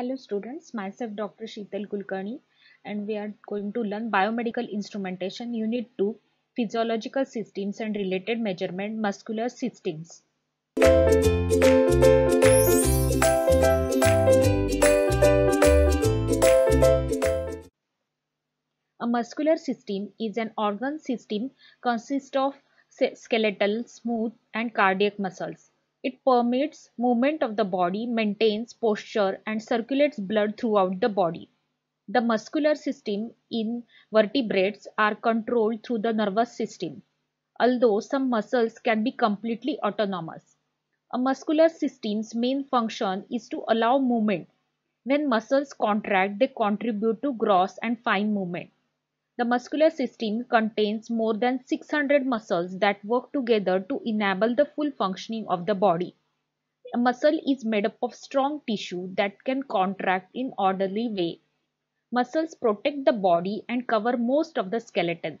Hello students, myself Dr. Sheetal Kulkarni and we are going to learn Biomedical Instrumentation Unit 2 Physiological Systems and Related Measurement Muscular Systems. A muscular system is an organ system consists of skeletal, smooth and cardiac muscles. It permits movement of the body, maintains posture and circulates blood throughout the body. The muscular system in vertebrates are controlled through the nervous system, although some muscles can be completely autonomous. A muscular system's main function is to allow movement. When muscles contract, they contribute to gross and fine movement. The muscular system contains more than 600 muscles that work together to enable the full functioning of the body. A muscle is made up of strong tissue that can contract in orderly way. Muscles protect the body and cover most of the skeleton.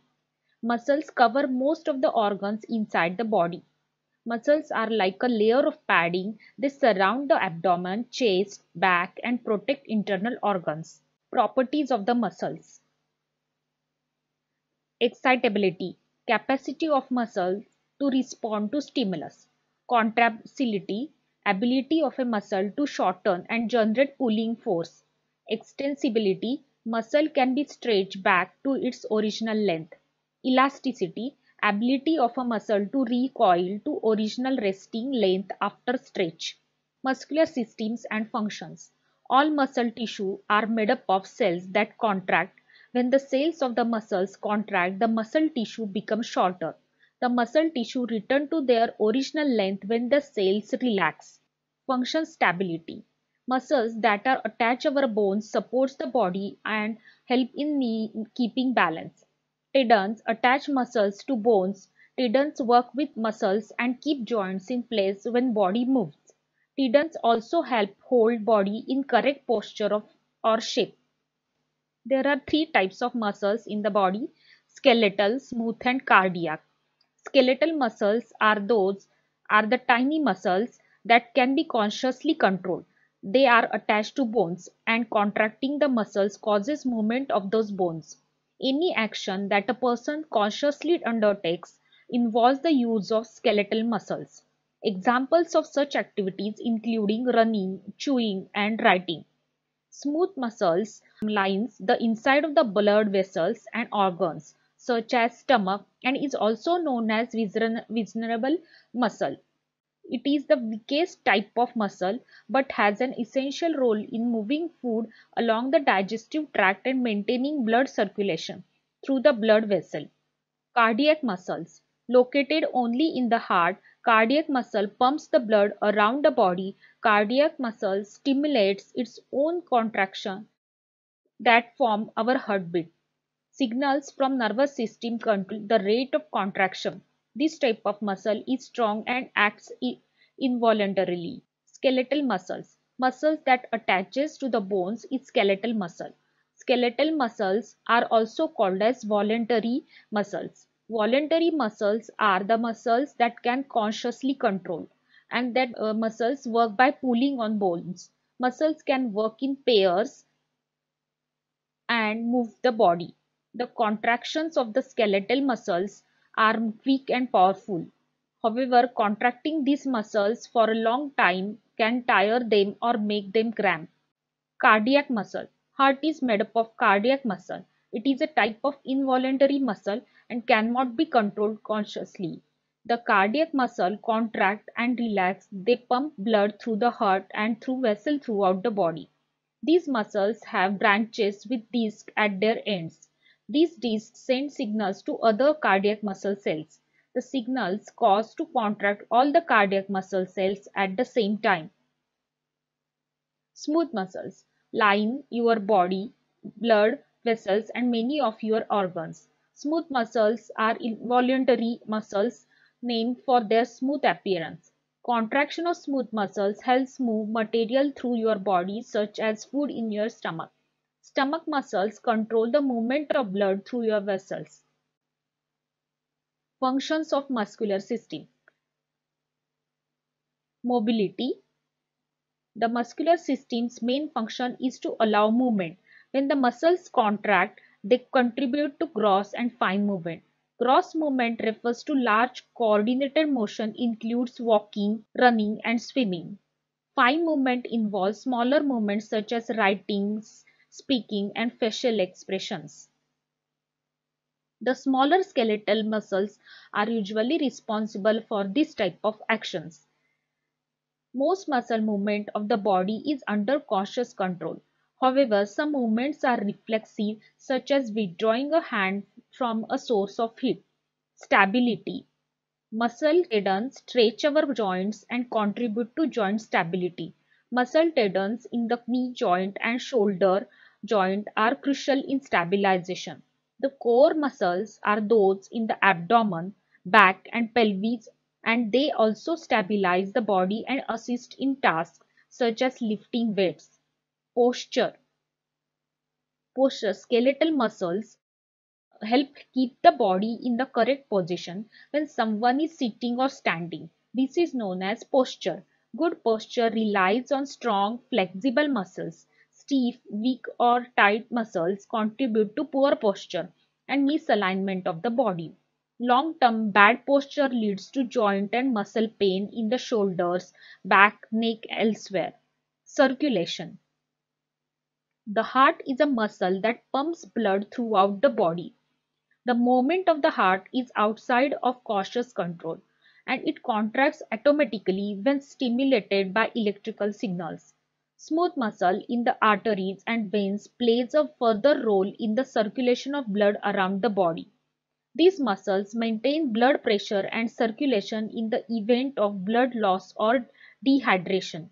Muscles cover most of the organs inside the body. Muscles are like a layer of padding. They surround the abdomen, chest, back and protect internal organs. Properties of the muscles excitability, capacity of muscles to respond to stimulus, contractility, ability of a muscle to shorten and generate pulling force, extensibility, muscle can be stretched back to its original length, elasticity, ability of a muscle to recoil to original resting length after stretch, muscular systems and functions. All muscle tissue are made up of cells that contract when the cells of the muscles contract, the muscle tissue becomes shorter. The muscle tissue return to their original length when the cells relax. Function stability. Muscles that are attached our bones supports the body and help in keeping balance. Tendons attach muscles to bones. Tendons work with muscles and keep joints in place when body moves. Tendons also help hold body in correct posture of, or shape. There are three types of muscles in the body, skeletal, smooth and cardiac. Skeletal muscles are those are the tiny muscles that can be consciously controlled. They are attached to bones and contracting the muscles causes movement of those bones. Any action that a person consciously undertakes involves the use of skeletal muscles. Examples of such activities including running, chewing and writing. Smooth muscles lines the inside of the blood vessels and organs such as stomach and is also known as visceral muscle. It is the weakest type of muscle but has an essential role in moving food along the digestive tract and maintaining blood circulation through the blood vessel. Cardiac muscles located only in the heart Cardiac muscle pumps the blood around the body. Cardiac muscle stimulates its own contraction that form our heartbeat. Signals from nervous system control the rate of contraction. This type of muscle is strong and acts involuntarily. Skeletal muscles. Muscles that attaches to the bones is skeletal muscle. Skeletal muscles are also called as voluntary muscles. Voluntary muscles are the muscles that can consciously control and that uh, muscles work by pulling on bones. Muscles can work in pairs and move the body. The contractions of the skeletal muscles are weak and powerful. However, contracting these muscles for a long time can tire them or make them cramp. Cardiac muscle. Heart is made up of cardiac muscle. It is a type of involuntary muscle and cannot be controlled consciously. The cardiac muscle contract and relax. They pump blood through the heart and through vessels throughout the body. These muscles have branches with discs at their ends. These discs send signals to other cardiac muscle cells. The signals cause to contract all the cardiac muscle cells at the same time. Smooth muscles line your body, blood, vessels and many of your organs. Smooth muscles are involuntary muscles named for their smooth appearance. Contraction of smooth muscles helps move material through your body such as food in your stomach. Stomach muscles control the movement of blood through your vessels. Functions of muscular system. Mobility. The muscular system's main function is to allow movement. When the muscles contract, they contribute to gross and fine movement. Gross movement refers to large coordinated motion includes walking, running and swimming. Fine movement involves smaller movements such as writing, speaking and facial expressions. The smaller skeletal muscles are usually responsible for this type of actions. Most muscle movement of the body is under conscious control. However, some movements are reflexive such as withdrawing a hand from a source of heat. Stability. Muscle tendons stretch our joints and contribute to joint stability. Muscle tendons in the knee joint and shoulder joint are crucial in stabilization. The core muscles are those in the abdomen, back and pelvis and they also stabilize the body and assist in tasks such as lifting weights. Posture Posture skeletal muscles help keep the body in the correct position when someone is sitting or standing. This is known as posture. Good posture relies on strong, flexible muscles. Stiff, weak or tight muscles contribute to poor posture and misalignment of the body. Long-term bad posture leads to joint and muscle pain in the shoulders, back, neck, elsewhere. Circulation. The heart is a muscle that pumps blood throughout the body. The movement of the heart is outside of cautious control and it contracts automatically when stimulated by electrical signals. Smooth muscle in the arteries and veins plays a further role in the circulation of blood around the body. These muscles maintain blood pressure and circulation in the event of blood loss or dehydration.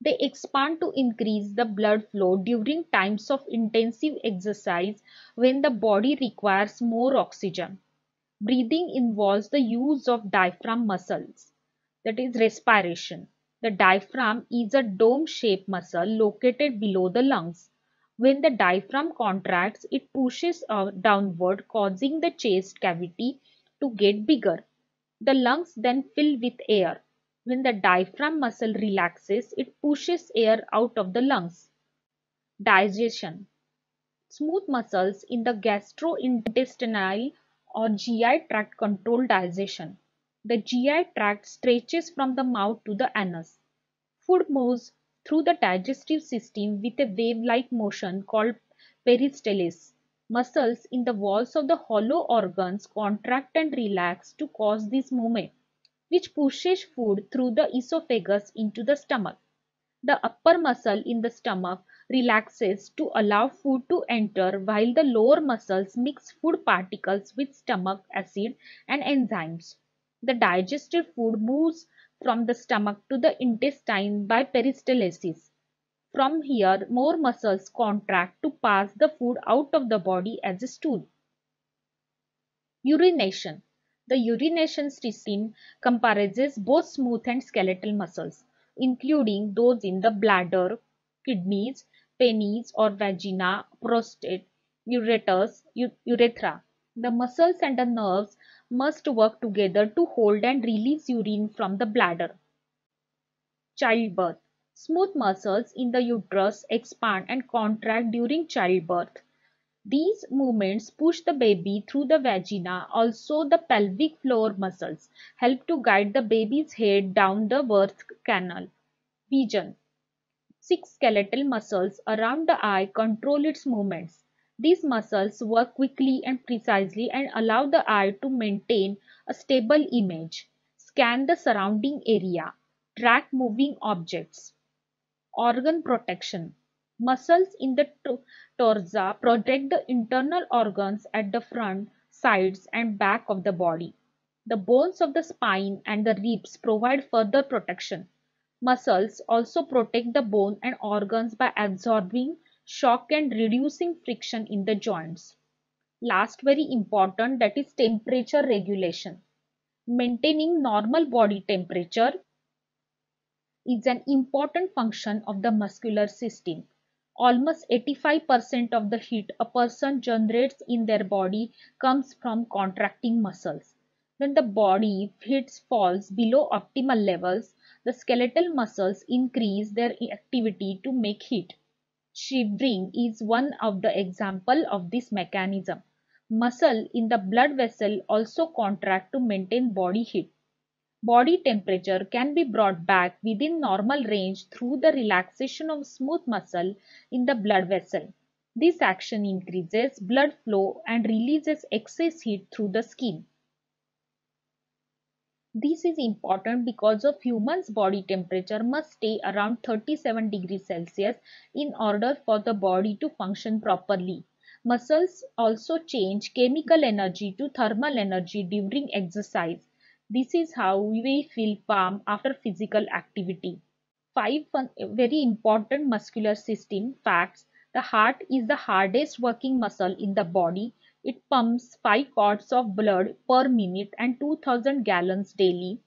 They expand to increase the blood flow during times of intensive exercise when the body requires more oxygen. Breathing involves the use of diaphragm muscles, that is respiration. The diaphragm is a dome-shaped muscle located below the lungs. When the diaphragm contracts, it pushes uh, downward causing the chest cavity to get bigger. The lungs then fill with air. When the diaphragm muscle relaxes, it pushes air out of the lungs. Digestion Smooth muscles in the gastrointestinal or GI tract control digestion. The GI tract stretches from the mouth to the anus. Food moves through the digestive system with a wave-like motion called peristalsis. Muscles in the walls of the hollow organs contract and relax to cause this movement, which pushes food through the esophagus into the stomach. The upper muscle in the stomach relaxes to allow food to enter while the lower muscles mix food particles with stomach acid and enzymes. The digested food moves from the stomach to the intestine by peristalsis. From here, more muscles contract to pass the food out of the body as a stool. Urination. The urination system comprises both smooth and skeletal muscles, including those in the bladder, kidneys, penis or vagina, prostate, ureters, urethra. The muscles and the nerves must work together to hold and release urine from the bladder. Childbirth. Smooth muscles in the uterus expand and contract during childbirth. These movements push the baby through the vagina. Also, the pelvic floor muscles help to guide the baby's head down the birth canal. Vision. Six skeletal muscles around the eye control its movements. These muscles work quickly and precisely and allow the eye to maintain a stable image, scan the surrounding area, track moving objects. Organ protection. Muscles in the torso protect the internal organs at the front, sides and back of the body. The bones of the spine and the ribs provide further protection. Muscles also protect the bone and organs by absorbing shock and reducing friction in the joints. Last very important that is temperature regulation. Maintaining normal body temperature is an important function of the muscular system. Almost 85% of the heat a person generates in their body comes from contracting muscles. When the body heat falls below optimal levels, the skeletal muscles increase their activity to make heat. Shivering is one of the example of this mechanism. Muscle in the blood vessel also contract to maintain body heat. Body temperature can be brought back within normal range through the relaxation of smooth muscle in the blood vessel. This action increases blood flow and releases excess heat through the skin. This is important because of human's body temperature must stay around 37 degrees Celsius in order for the body to function properly. Muscles also change chemical energy to thermal energy during exercise. This is how we feel calm after physical activity. Five very important muscular system facts. The heart is the hardest working muscle in the body. It pumps 5 quarts of blood per minute and 2000 gallons daily.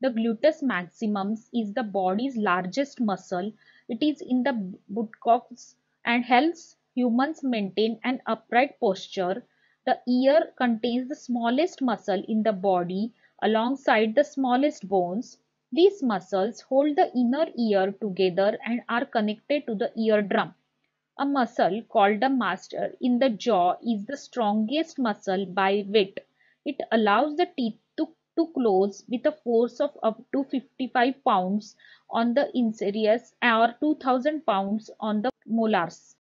The gluteus maximus is the body's largest muscle. It is in the buttocks and helps humans maintain an upright posture. The ear contains the smallest muscle in the body alongside the smallest bones. These muscles hold the inner ear together and are connected to the eardrum. A muscle called the masseter in the jaw is the strongest muscle by weight. It allows the teeth to, to close with a force of up to 55 pounds on the incisors or 2000 pounds on the molars.